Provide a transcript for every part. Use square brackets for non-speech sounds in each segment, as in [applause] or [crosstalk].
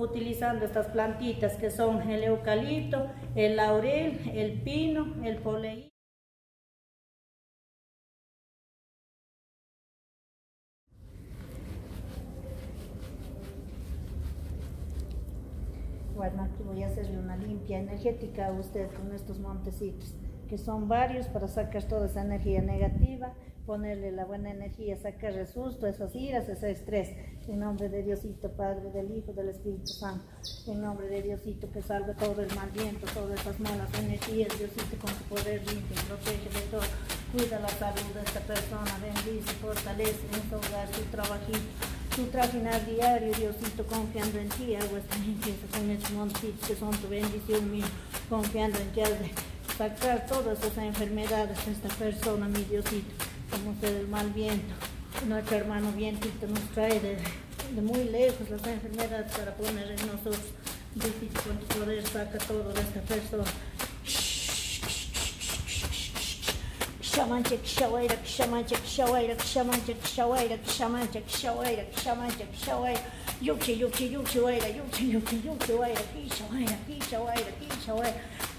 utilizando estas plantitas que son el eucalipto, el laurel, el pino, el poleí. Bueno, aquí voy a hacerle una limpia energética a usted con estos montecitos, que son varios para sacar toda esa energía negativa, ponerle la buena energía, sacar el susto, esas iras, ese estrés. En nombre de Diosito, Padre, del Hijo, del Espíritu Santo. En nombre de Diosito, que salga todo el mal viento, todas esas malas energías. Diosito, con tu poder limpia, protege de todo. Cuida la salud de esta persona, bendice, fortalece en su hogar, su trabajito tu trajinar diario, Diosito, confiando en ti, hago esta limpieza con estos montitos que son tu bendición mío, confiando en ti, de sacar todas esas enfermedades de esta persona, mi Diosito, como usted el mal viento. Nuestro hermano vientito nos trae de, muy lejos las enfermedades para poner en nosotros. Diosito, con poder saca todo de esta persona. Shamanjak Shawairak Shamanjak Shawairak Shamanjak Shawairak Shamanjak Shawairak Shamanjak Shawairak Yuki Yuki Yuki Waira Yuki Yuki Yuki Waira Kisha Waira Kisha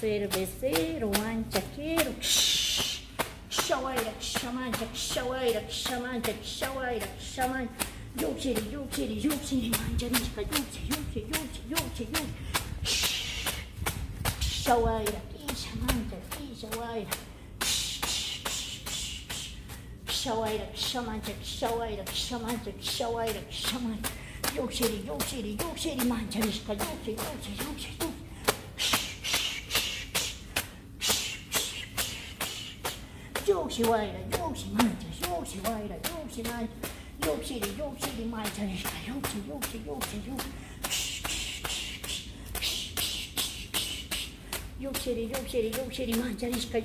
Beceiro, beceiro, antiaqueiro. Xauaira, xamanja, xauaira, xamanja, xauaira, xamanja. Yuchiri, yuchiri, yuchiri, manjanica, yuchi, yuchi, yuchi, yuchi, yuchi. Xauaira, quixa, manja, quixa, guaira. Xauaira, xamanja, xauaira, xamanja, xauaira, xamanja. Yuchiri, yuchiri, yuchiri, manjanica, yuchi, yuchi, yuchi. Yuxi, yuxi, yuxi, mancharisca, yuxi, yuxi, yuxi, yuxi, yuxi, shawairak, Shamanta, Shawaira. Shawaira, Shamanta, Shawaira, Shamanta, Shawaira, Shamanta. Yoshiri, Yoshiri, Yoshiri, Manjarishka, Yoshi, Yoshi, Yoshi, Yoshi. Yoshi Waira, Yoshi Manja, Yoshi Waira, Yoshi Manja, Yoshiri, Yoshiri, Manjarishka, Yoshi, Yoshi, Yoshi, Yoshi. Yokseri, yokseri, yokseri, manjarishka,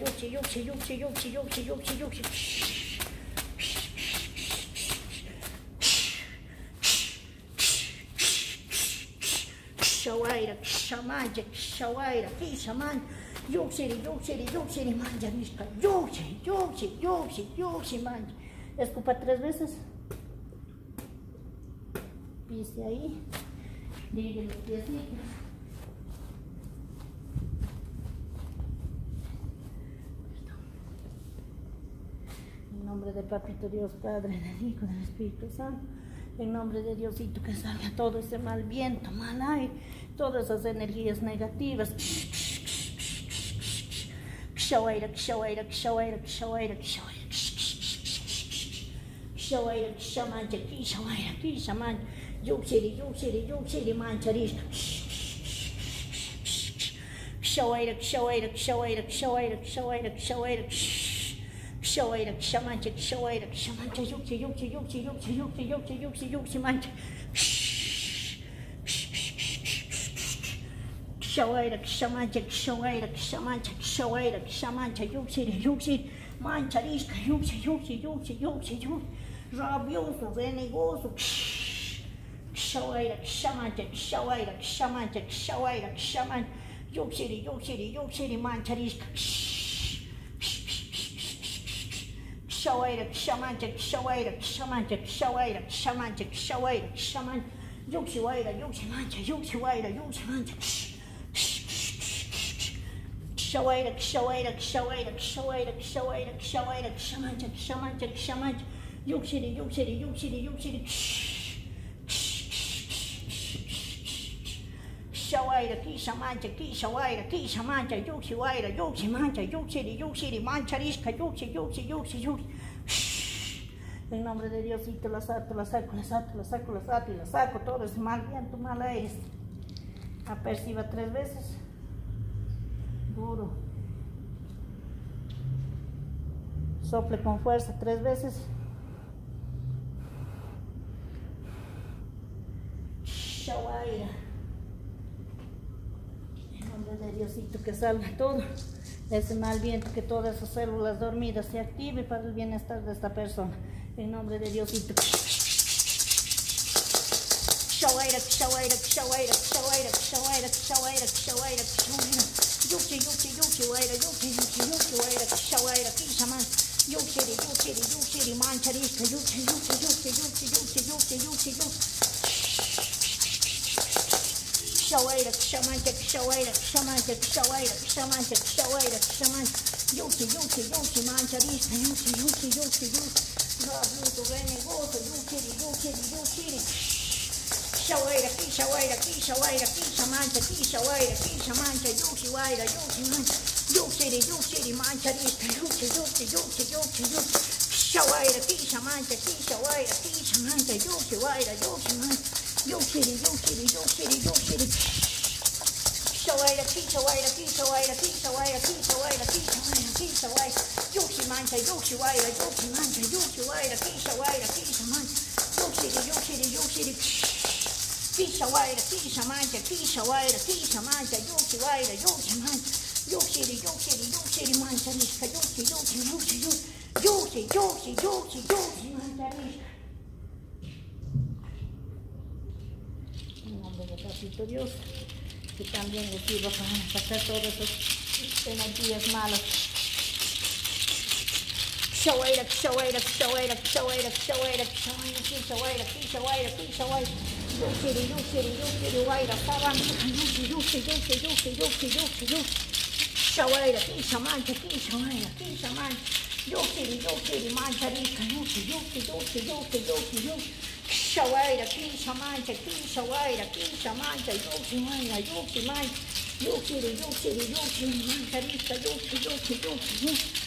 yoksi, yoksi, yoksi, yoksi, yoksi, yoksi, yoksi. Shawaira, shamanja, shawaira, kishaman, yokseri, yokseri, yokseri, manjarishka, yoksi, yoksi, yoksi, yoksi, manja. Escupa tres veces. Pise ahí. Ligue los piecitos. En nombre del Papito Dios, Padre, del Hijo, del Espíritu Santo. En nombre de Diosito, que salga todo ese mal viento, mal aire, todas esas energías negativas. Shawaira, shawaira, shawaira, shawaira, shawaira. Shawaira, shamanja, ki shawaira, ki shaman. Yuxiri, yuxiri, yuxiri, mancharish. Shawaira, shawaira, shawaira, shawaira, shawaira, shawaira. Shawaira, shamancha, shawaira, shamancha, yuxi, yuxi, yuxi, yuxi, yuxi, yuxi, yuxi, Shaway dak shaman chik shaway dak shaman chik shaway dak shaman chayuk shidayuk shidayuk shidayuk shidayuk shidayuk shidayuk shidayuk raw biyung suveni ngosuk shaway dak shaman chik shaway dak shaman chik shaway dak shaman yuk shidayuk shidayuk shidayuk shidayuk man chayuk shaway dak shaman chik shaway dak shaman chik shaway dak shaman yuk shaway dak yuk shaway dak yuk shaway dak yuk shaway dak. Mancha, kisha waira, kisha mancha, yuxi waira, yuxi mancha, yuxi, yuxi, mancha risca, yuxi, yuxi, yuxi, yuxi. En nombre de Diosito la saco, la saco, la saco, la saco, la saco y la saco todo ese mal viento, mal aire. Aperciba tres veces. Duro. Sople con fuerza tres veces. Shawaira. En nombre de Diosito que salga todo ese mal viento, que todas esas células dormidas se active para el bienestar de esta persona. En nombre de Diosito. Shawaira, shawaira, shawaira, shawaira, shawaira, shawaira, shawaira, shawaira. Yuki, yuki, yuki, waira, yuki, yuki, yuki, waira, shawaira, kishaman. Yuki, yuki, yuki, mancharista, yuki, yuki, yuki, yuki, yuki, yuki, yuki, yuki. Shawaira, shamancha, shawaira, shamancha, shawaira, shamancha, shawaira, shaman. Yuki, yuki, yuki, mancharista, yuki, yuki, yuki, yuki. Rabuto, benegoto, yuki, yuki, yuki. Shawaira, kisha waira, kisha waira, kisha mancha, kisha waira, kisha mancha, yuki waira, yuki mancha, yuki, yuki, mancha, lista, yuki, yuki, yuki, yuki, yuki. Shawaira, kisha mancha, kisha waira, kisha mancha, yuki waira, yuki mancha, yuki, yuki, yuki, yuki. Shawaira, kisha waira, kisha waira, kisha waira, kisha waira, kisha waira, kisha waira, yuki mancha, yuki waira, yuki mancha, yuki waira, kisha waira, kisha mancha, yuki, yuki, yuki, yuki. Kisha waira, kisha mancha, kisha waira, kisha mancha, yuki waira, yuki mancha, yuki, yuki, yuki, mancha, risca, yuki, yuki, yuki, yuki, yuki, yuki, yuki, mancha, risca. En nombre de Papito Dios, que también le sirva para sacar todas esas energías malas. Shawaira, shawaira, shawaira, shawaira, shawaira, shawaira, shawaira, shawaira, shawaira. 又是你又是你又是你我一个花瓣铺满心里的花瓣雨下起来雨点飘向四周我看看是谁在吹着花瓣飘向四周我看看是谁在唱歌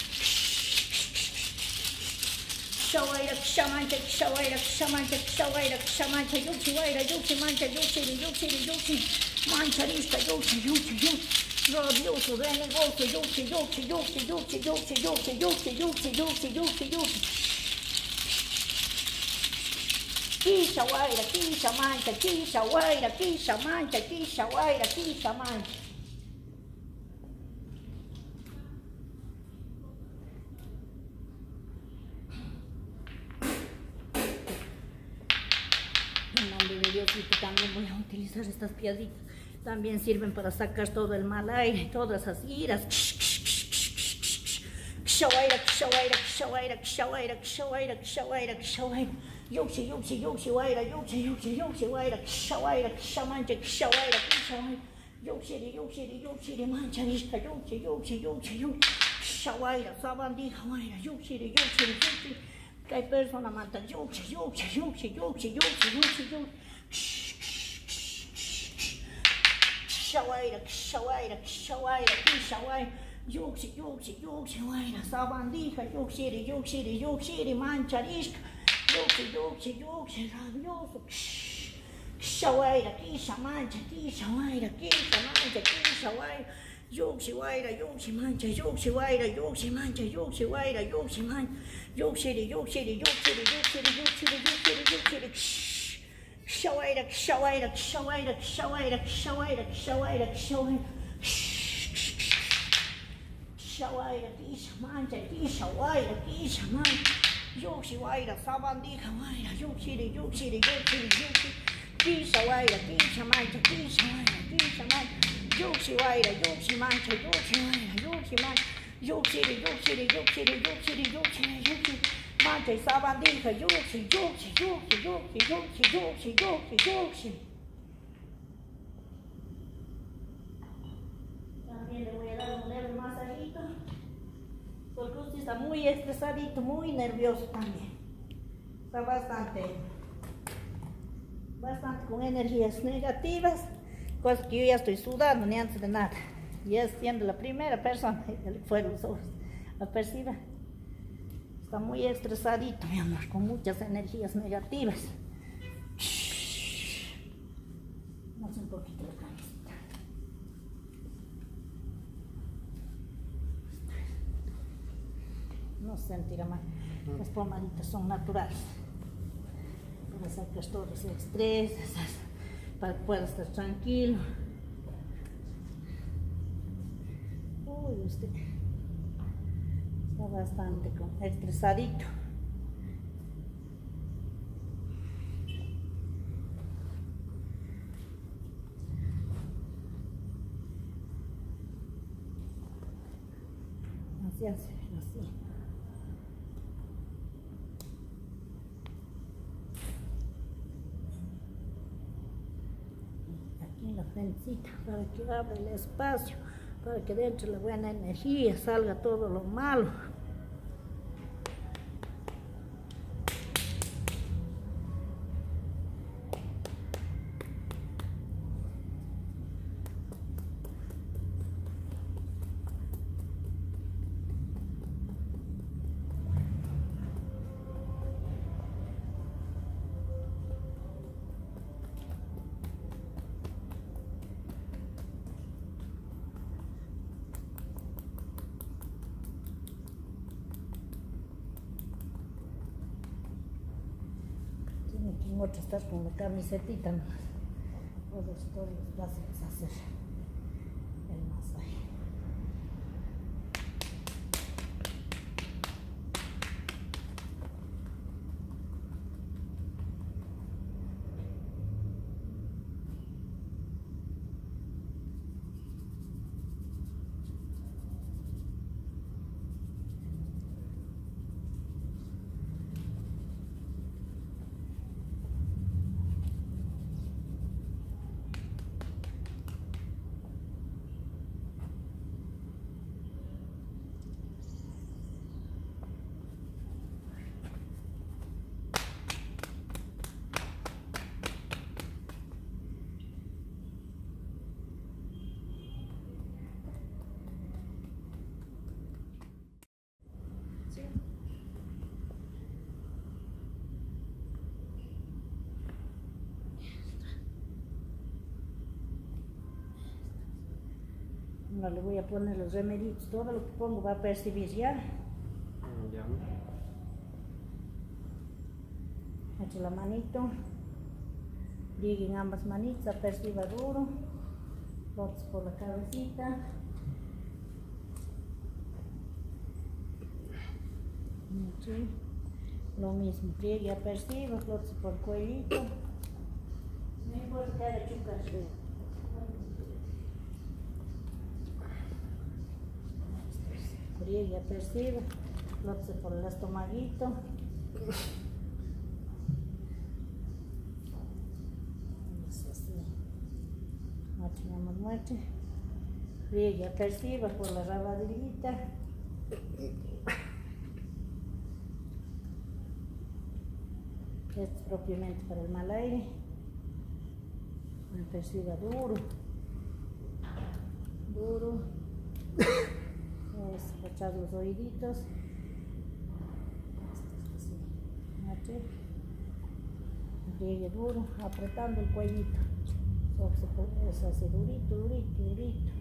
yuki. Shawaira, shamancha, shawaira, shamancha, shawaira, shamancha, yuki, waira, yuki, mancha, yuki, yuki, yuki, mancha, risca, yuki, yuki, yuki. Rabioso, benegoso, yuki, yuki, yuki, yuki, yuki, yuki, yuki, yuki, yuki, yuki, yuki. Kisha waira, kisha mancha, kisha waira, kisha mancha, kisha waira, kisha mancha. estas piedritas. También sirven para sacar todo el mal aire, todas esas iras. Hay. şavayrak şavayrak şavayrak bir şavay yokşi yokşi yokşi vayra sabandija yokşiri yokşiri yokşiri mancharishka yokşi yokşi yokşi rabioso şavayrak isha mancha isha vayrak isha mancha isha vayra yokşi vayra yokşi mancha yokşi vayra yokşi mancha yokşi vayra yokşi mancha yokşiri yokşiri yokşiri yokşiri yokşiri yokşiri yokşiri waira, yuxi, mancha, yuxi, waira, yuxi, mancha. Yuxiri, yuxiri, yuxiri, yuxiri, yuxiri, yuxiri, yuxiri. Shawaira, shawaira, shawaira, shawaira, shawaira, shawaira, shawaira. Shawaira, kisha, mancha, kisha, waira, kisha, mancha. Yuxi, waira, sabandija, waira, yuxiri, yuxiri, yuxiri, yuxiri. Kisha, waira, kisha, mancha, kisha, waira, kisha, mancha. Yuxi, waira, yuxi, mancha, yuxi, waira, yuxi, mancha. Yuxiri, yuxiri, yuxiri, yuxiri, yuxiri, yuxiri. Mancha y sabandija, yuxi, yuxi, yuxi, yuxi, yuxi, yuxi, yuxi, yuxi. También le voy a dar un leve masajito. Porque usted está muy estresadito, muy nervioso también. Está bastante, bastante con energías negativas. Cosa que yo ya estoy sudando, ni antes de nada. Y es siendo la primera persona [laughs] que le fueron los ojos a percibir. Está muy estresadito, mi amor, con muchas energías negativas. Vamos un poquito la camiseta. No se sentirá mal. Las pomaditas son naturales. Para sacar todo ese estrés, para que pueda estar tranquilo. Uy, usted bastante estresadito. Así hace, así. Aquí la frentecita para que abra el espacio para que dentro la buena energía salga todo lo malo. Estás con la camisetita nomás. Todos, todos los básicos a hacer el masaje. No le voy a poner los remedios, todo lo que pongo va a percibir ya. Mm, Ya. Echo la manito, lleguen ambas manitas, aperciba duro, botes por la cabecita. Aquí, lo mismo, pliegue, aperciba, flotes por el cuellito. No importa que haga chucas. Pliegue, aperciba, flotes por el estomaguito. Es así. Machinamos muerte. Pliegue, aperciba por la rabadillita. Es propiamente para el mal aire. Aperciba duro. Duro. Es cachar los oíditos. Duro, apretando el cuellito. Se así, durito, durito, durito.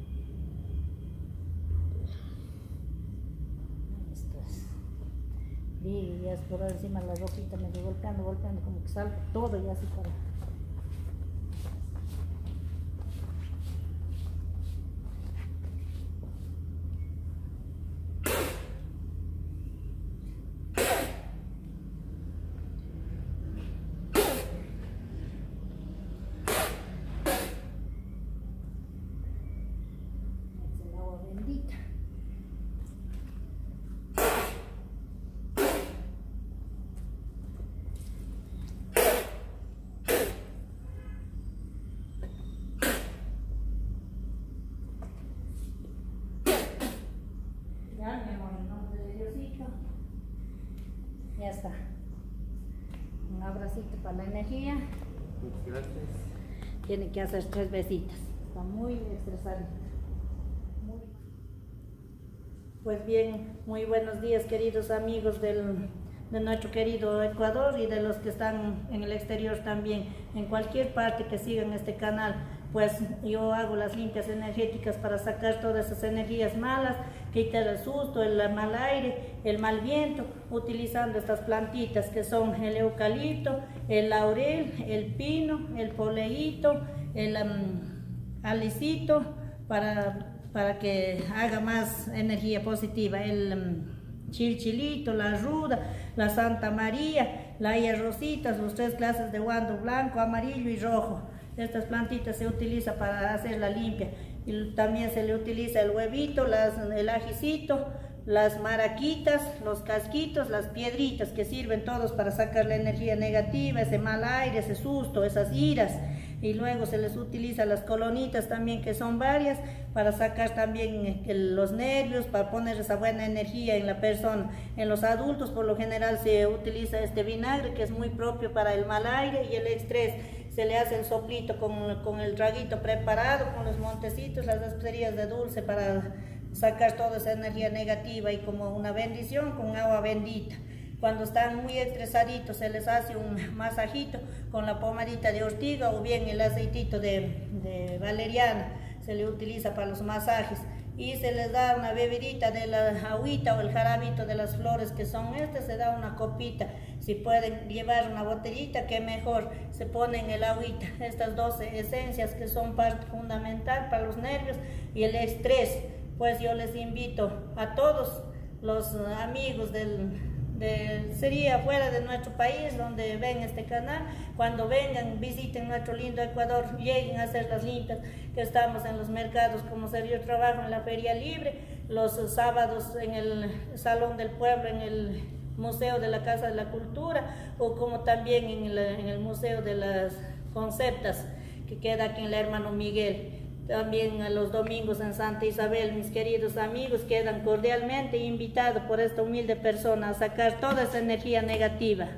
Pliegue, ya es por encima de la ropita, medio golpeando, golpeando, como que salga todo ya así para. Es el agua bendita. Ya, mi amor, en nombre de Diosito. Ya está. Para la energía. Muchas gracias. Tiene que hacer tres besitas. Está muy estresadita. Muy- Pues bien, muy buenos días queridos amigos del, de nuestro querido Ecuador y de los que están en el exterior también, en cualquier parte que sigan este canal pues yo hago las limpias energéticas para sacar todas esas energías malas, quitar el susto, el mal aire, el mal viento, utilizando estas plantitas que son el eucalipto, el laurel, el pino, el poleíto, el alicito, para, para que haga más energía positiva, el chilchilito, la ruda, la Santa María, la rositas, las tres clases de guando blanco, amarillo y rojo. Estas plantitas se utiliza para hacer la limpia. Y también se le utiliza el huevito, el ajicito, las maraquitas, los casquitos, las piedritas que sirven todos para sacar la energía negativa, ese mal aire, ese susto, esas iras. Y luego se les utiliza las colonitas también, que son varias, para sacar también eh, los nervios, para poner esa buena energía en la persona. En los adultos, por lo general, se utiliza este vinagre, que es muy propio para el mal aire y el estrés se le hace el soplito con, con el traguito preparado, con los montecitos, las especias de dulce para sacar toda esa energía negativa y como una bendición con agua bendita. Cuando están muy estresaditos se les hace un masajito con la pomadita de ortiga o bien el aceitito de valeriana, se le utiliza para los masajes y se les da una bebidita de la agüita o el jarabito de las flores que son estas, se da una copita. Si pueden llevar una botellita, que mejor, se ponen el agüita. Estas 12 esencias que son parte fundamental para los nervios y el estrés. Pues yo les invito a todos los amigos del, sería fuera de nuestro país donde ven este canal, cuando vengan, visiten nuestro lindo Ecuador, lleguen a hacer las limpias, que estamos en los mercados como Sergio Trabajo en la Feria Libre, los sábados en el Salón del Pueblo, en el Museo de la Casa de la Cultura, o como también en en el Museo de las Conceptas, que queda aquí en la Hermano Miguel. También a los domingos en Santa Isabel, mis queridos amigos, quedan cordialmente invitados por esta humilde persona a sacar toda esa energía negativa.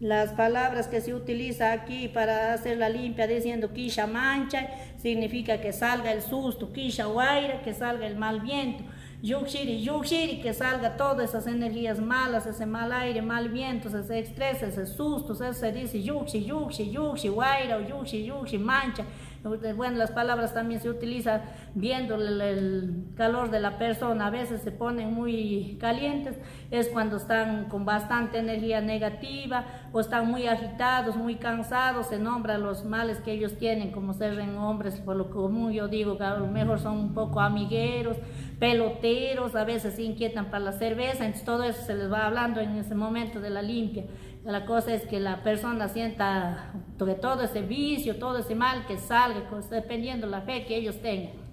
Las palabras que se utiliza aquí para hacer la limpia diciendo quisha mancha, significa que salga el susto, quisha guaira, que salga el mal viento. Yuxiri, yuxiri, que salga todas esas energías malas, ese mal aire, mal viento, ese estrés, ese susto, eso se dice yuxi, yuxi, yuxi, guaira o yuxi, yuxi, mancha. Bueno, las palabras también se utilizan viendo el, calor de la persona. A veces se ponen muy calientes, es cuando están con bastante energía negativa o están muy agitados, muy cansados. Se nombra los males que ellos tienen, como ser en hombres, por lo común yo digo que a lo mejor son un poco amigueros, peloteros, a veces se inquietan para la cerveza. Entonces todo eso se les va hablando en ese momento de la limpia. La cosa es que la persona sienta todo ese vicio, todo ese mal que salga, dependiendo la fe que ellos tengan.